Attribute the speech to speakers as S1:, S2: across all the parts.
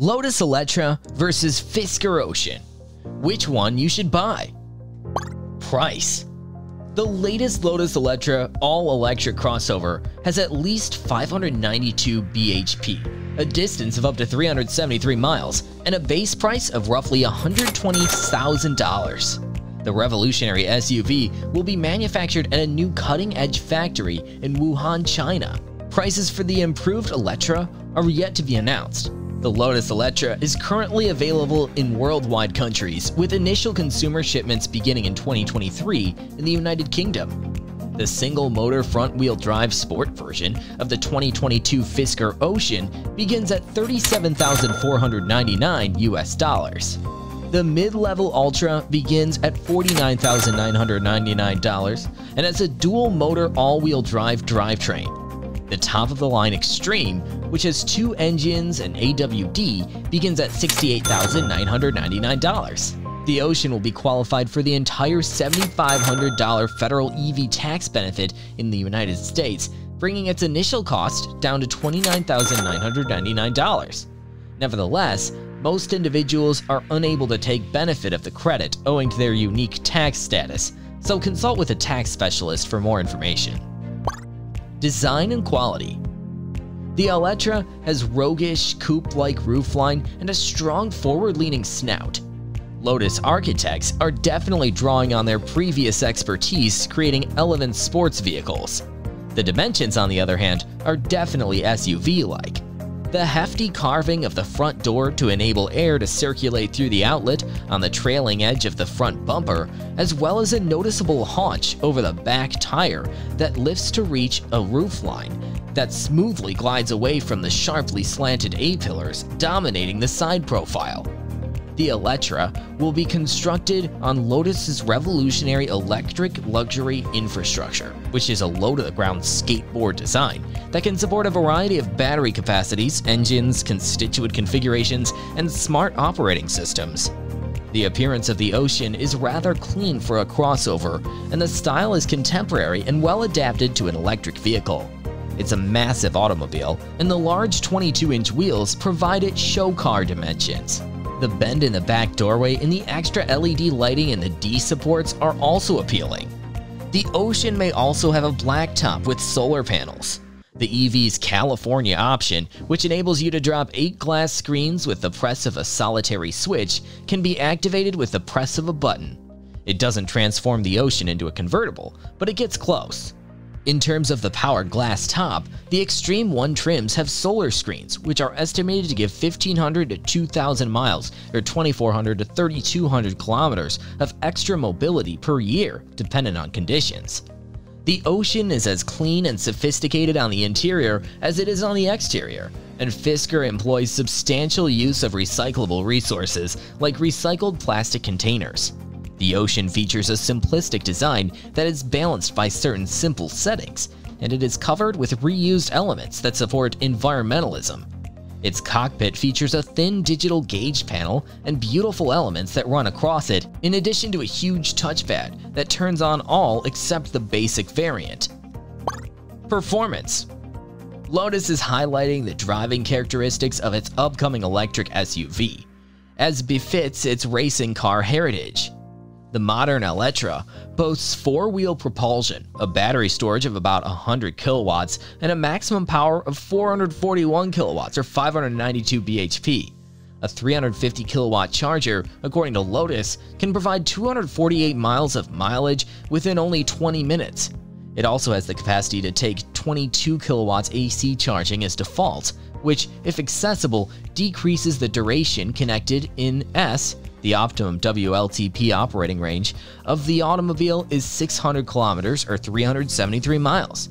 S1: Lotus Eletre versus Fisker Ocean. Which one you should buy? Price. The latest Lotus Eletre all-electric crossover has at least 592 bhp, a distance of up to 373 miles, and a base price of roughly $120,000. The revolutionary SUV will be manufactured at a new cutting-edge factory in Wuhan, China. Prices for the improved Eletre are yet to be announced, the Lotus Eletre is currently available in worldwide countries, with initial consumer shipments beginning in 2023 in the United Kingdom. The single-motor front-wheel drive sport version of the 2022 Fisker Ocean begins at 37,499 US dollars. The mid-level Ultra begins at $49,999 and has a dual-motor all-wheel drive drivetrain. The top-of-the-line Xtreme, which has two engines and AWD, begins at $68,999. The Ocean will be qualified for the entire $7,500 federal EV tax benefit in the United States, bringing its initial cost down to $29,999. Nevertheless, most individuals are unable to take benefit of the credit owing to their unique tax status, so consult with a tax specialist for more information. Design and quality. The Eletre has roguish, coupe-like roofline and a strong forward-leaning snout. Lotus architects are definitely drawing on their previous expertise creating elegant sports vehicles. The dimensions, on the other hand, are definitely SUV-like. The hefty carving of the front door to enable air to circulate through the outlet on the trailing edge of the front bumper, as well as a noticeable haunch over the back tire that lifts to reach a roofline that smoothly glides away from the sharply slanted A-pillars dominating the side profile. The Eletre will be constructed on Lotus's revolutionary electric luxury infrastructure, which is a low-to-the-ground skateboard design that can support a variety of battery capacities, engines, constituent configurations, and smart operating systems. The appearance of the Ocean is rather clean for a crossover, and the style is contemporary and well adapted to an electric vehicle. It's a massive automobile, and the large 22-inch wheels provide it show car dimensions. The bend in the back doorway and the extra LED lighting in the D supports are also appealing. The Ocean may also have a black top with solar panels. The EV's California option, which enables you to drop 8 glass screens with the press of a solitary switch, can be activated with the press of a button. It doesn't transform the Ocean into a convertible, but it gets close. In terms of the powered glass top, the Xtreme 1 trims have solar screens, which are estimated to give 1500 to 2000 miles or 2400 to 3200 kilometers of extra mobility per year, dependent on conditions. The Ocean is as clean and sophisticated on the interior as it is on the exterior, and Fisker employs substantial use of recyclable resources like recycled plastic containers. The Ocean features a simplistic design that is balanced by certain simple settings, and it is covered with reused elements that support environmentalism. Its cockpit features a thin digital gauge panel and beautiful elements that run across it, in addition to a huge touchpad that turns on all except the basic variant. Performance Lotus is highlighting the driving characteristics of its upcoming electric SUV, as befits its racing car heritage. The modern Eletre boasts four-wheel propulsion, a battery storage of about 100 kilowatts, and a maximum power of 441 kilowatts or 592 bhp. A 350 kilowatt charger, according to Lotus, can provide 248 miles of mileage within only 20 minutes. It also has the capacity to take 22 kilowatts AC charging as default, which, if accessible, decreases the duration connected in S the optimum WLTP operating range of the automobile is 600 kilometers or 373 miles.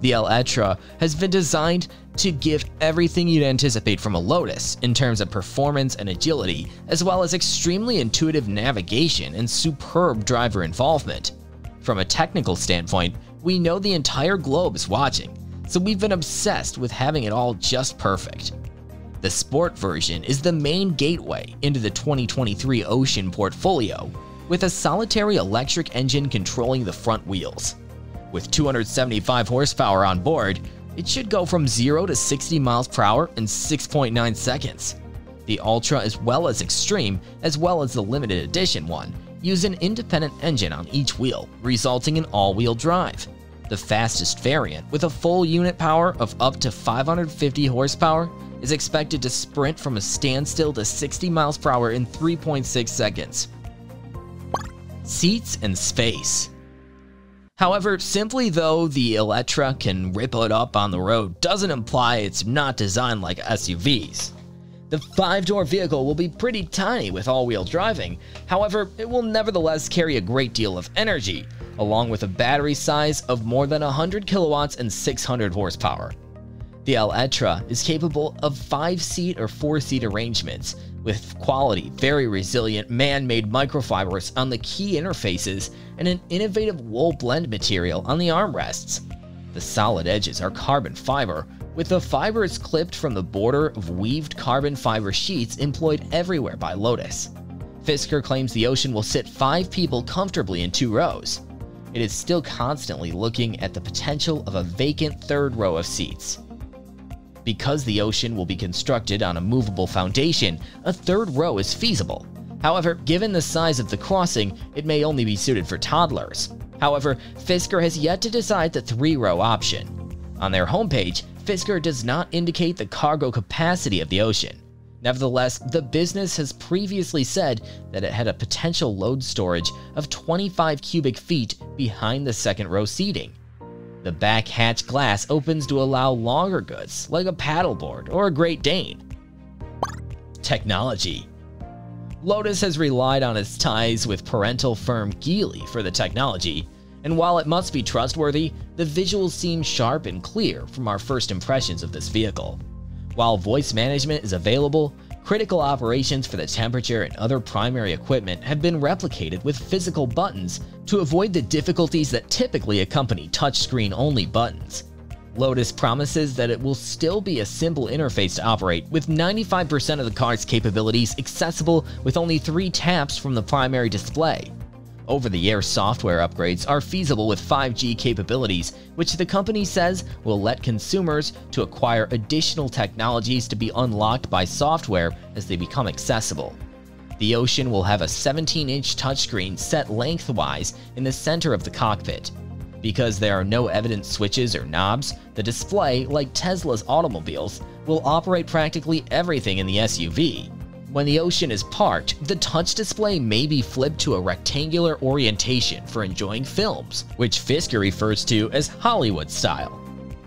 S1: The Eletre has been designed to give everything you'd anticipate from a Lotus in terms of performance and agility, as well as extremely intuitive navigation and superb driver involvement. From a technical standpoint, we know the entire globe is watching, so we've been obsessed with having it all just perfect. The Sport version is the main gateway into the 2023 Ocean portfolio, with a solitary electric engine controlling the front wheels. With 275 horsepower on board, it should go from 0 to 60 miles per hour in 6.9 seconds. The Ultra as well as Xtreme, as well as the limited edition one, use an independent engine on each wheel, resulting in all-wheel drive. The fastest variant, with a full unit power of up to 550 horsepower, is expected to sprint from a standstill to 60 miles per hour in 3.6 seconds. Seats and space. However, simply though the Eletre can rip it up on the road doesn't imply it's not designed like SUVs. The five-door vehicle will be pretty tiny with all-wheel driving, however, it will nevertheless carry a great deal of energy, along with a battery size of more than 100 kilowatts and 600 horsepower. The Eletre is capable of 5-seat or 4-seat arrangements, with quality, very resilient man-made microfibers on the key interfaces and an innovative wool blend material on the armrests. The solid edges are carbon fiber, with the fibers clipped from the border of weaved carbon fiber sheets employed everywhere by Lotus. Fisker claims the Ocean will sit five people comfortably in two rows. It is still constantly looking at the potential of a vacant third row of seats. Because the Ocean will be constructed on a movable foundation, a third row is feasible. However, given the size of the crossing, it may only be suited for toddlers. However, Fisker has yet to decide the three-row option. On their homepage, Fisker does not indicate the cargo capacity of the Ocean. Nevertheless, the business has previously said that it had a potential load storage of 25 cubic feet behind the second row seating. The back hatch glass opens to allow longer goods, like a paddleboard or a Great Dane. Technology Lotus has relied on its ties with parental firm Geely for the technology, and while it must be trustworthy, the visuals seem sharp and clear from our first impressions of this vehicle. While voice management is available, Critical operations for the temperature and other primary equipment have been replicated with physical buttons to avoid the difficulties that typically accompany touchscreen-only buttons. Lotus promises that it will still be a simple interface to operate, with 95% of the car's capabilities accessible with only three taps from the primary display. Over-the-air software upgrades are feasible with 5G capabilities, which the company says will let consumers to acquire additional technologies to be unlocked by software as they become accessible. The Ocean will have a 17-inch touchscreen set lengthwise in the center of the cockpit. Because there are no evident switches or knobs, the display, like Tesla's automobiles, will operate practically everything in the SUV, when the ocean is parked, the touch display may be flipped to a rectangular orientation for enjoying films, which Fisker refers to as Hollywood style.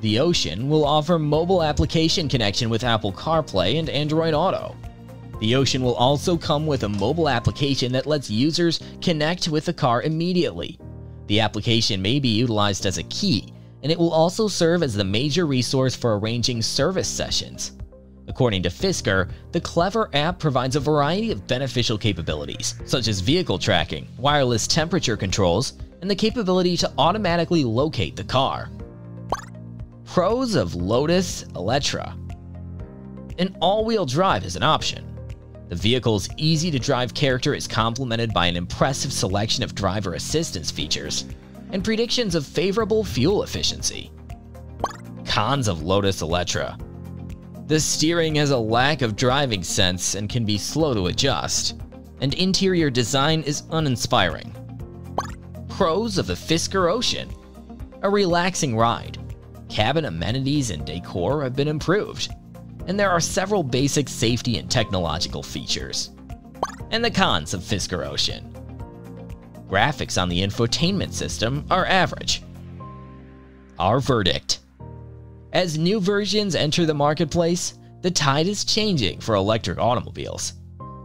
S1: The Ocean will offer mobile application connection with Apple CarPlay and Android Auto. The Ocean will also come with a mobile application that lets users connect with the car immediately. The application may be utilized as a key, and it will also serve as the major resource for arranging service sessions. According to Fisker, the Clever app provides a variety of beneficial capabilities, such as vehicle tracking, wireless temperature controls, and the capability to automatically locate the car. Pros of Lotus Eletre An all-wheel drive is an option. The vehicle's easy-to-drive character is complemented by an impressive selection of driver assistance features and predictions of favorable fuel efficiency. Cons of Lotus Eletre the steering has a lack of driving sense and can be slow to adjust, and interior design is uninspiring. Pros of the Fisker Ocean A relaxing ride. Cabin amenities and decor have been improved, and there are several basic safety and technological features. And the cons of Fisker Ocean Graphics on the infotainment system are average. Our verdict as new versions enter the marketplace, the tide is changing for electric automobiles.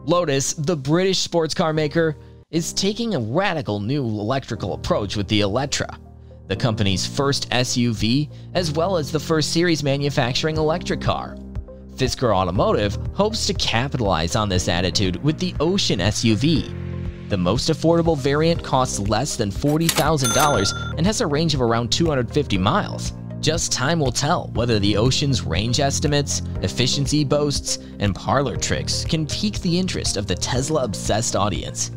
S1: Lotus, the British sports car maker, is taking a radical new electrical approach with the Eletre, the company's first SUV as well as the first series manufacturing electric car. Fisker Automotive hopes to capitalize on this attitude with the Ocean SUV. The most affordable variant costs less than $40,000 and has a range of around 250 miles. Just time will tell whether the Ocean's range estimates, efficiency boasts, and parlor tricks can pique the interest of the Tesla-obsessed audience.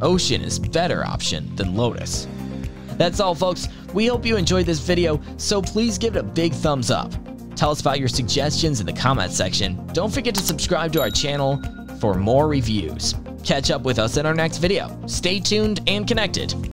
S1: Ocean is better option than Lotus. That's all folks, we hope you enjoyed this video, so please give it a big thumbs up. Tell us about your suggestions in the comment section. Don't forget to subscribe to our channel for more reviews. Catch up with us in our next video. Stay tuned and connected.